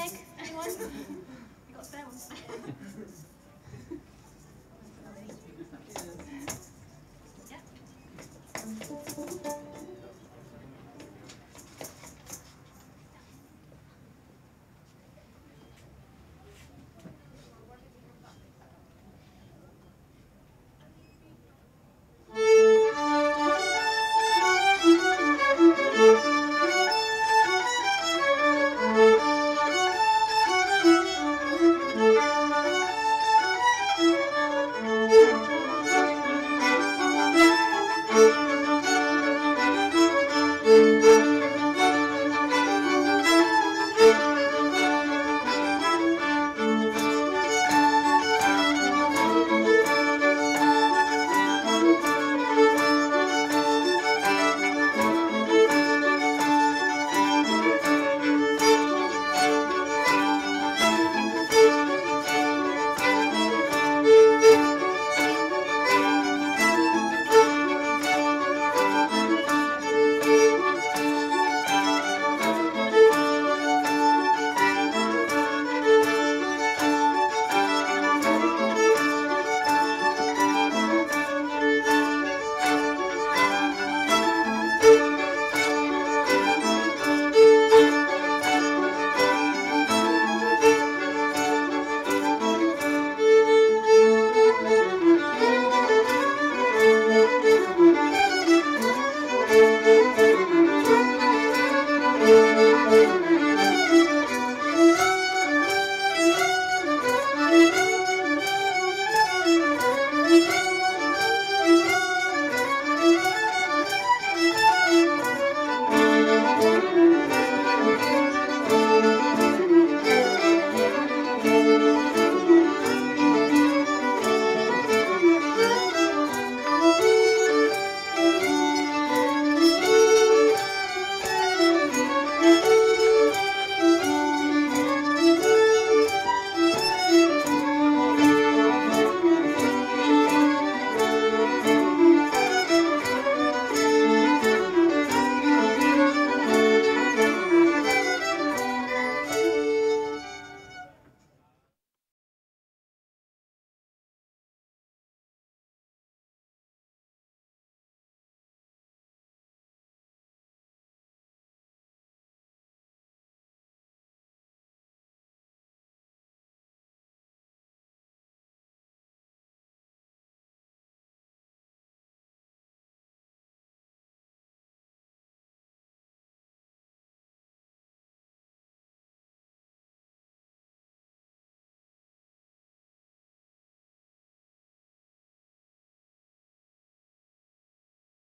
Peg? Anyone? you got spare ones?